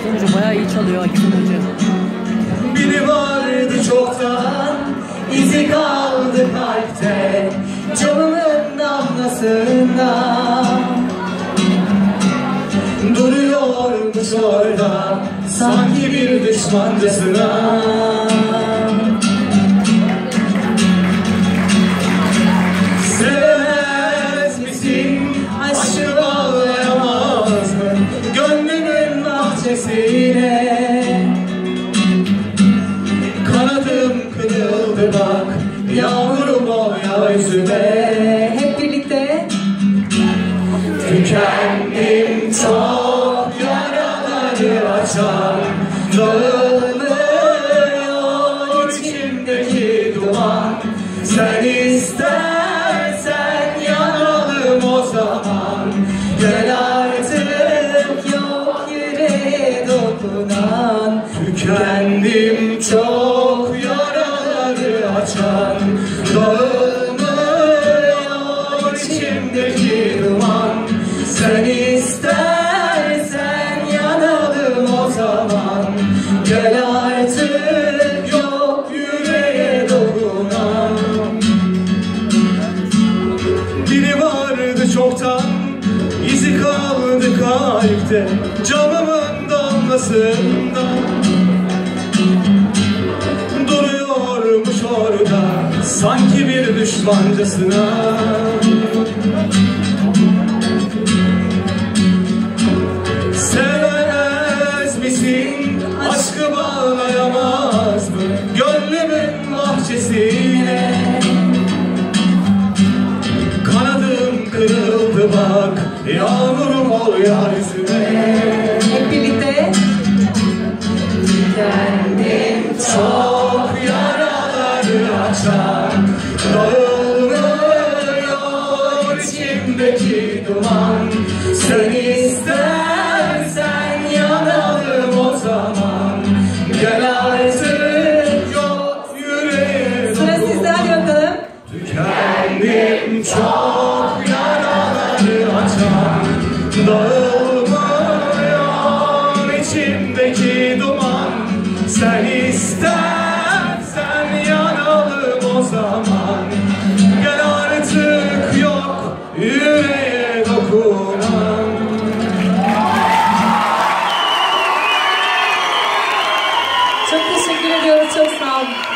Akif'in Hoca bayağı iyi çalıyor Akif'in Hoca. Biri vardı çoktan izi kaldı kalpte. Camımın damlasında. Duruyormuş orada Sanki bir düşmancasına Bahçesine Kanadım kırıldı bak Yağmurum o ya yüzüme. Hep birlikte. Tükendim çok yaraları açan Dağılmıyor içimdeki duman. Sen istersen yanalım o zaman. Gel Tükendim çok yaraları açan Dağılmıyor içimdeki duman. Sen istersen yanalım o zaman. Gel artık yok yüreğe dokunan. Biri vardı çoktan izi kaldı kalpte. Camımın damlasında Sanki bir düşmancasına. Sevemez misin? Aşkı bağlayamaz mı? Gönlümün bahçesine. Kanadım kırıldı bak Yağmurum ol yüzüme hep birlikte. Kendim çok yaraları açan içimdeki duman. Sen istersen yanalım o zaman. Gel artık yok yüreğim. Sıra sizde hadi Tükendim çok yaraları açan Dağılmıyor içimdeki duman. Sen Um,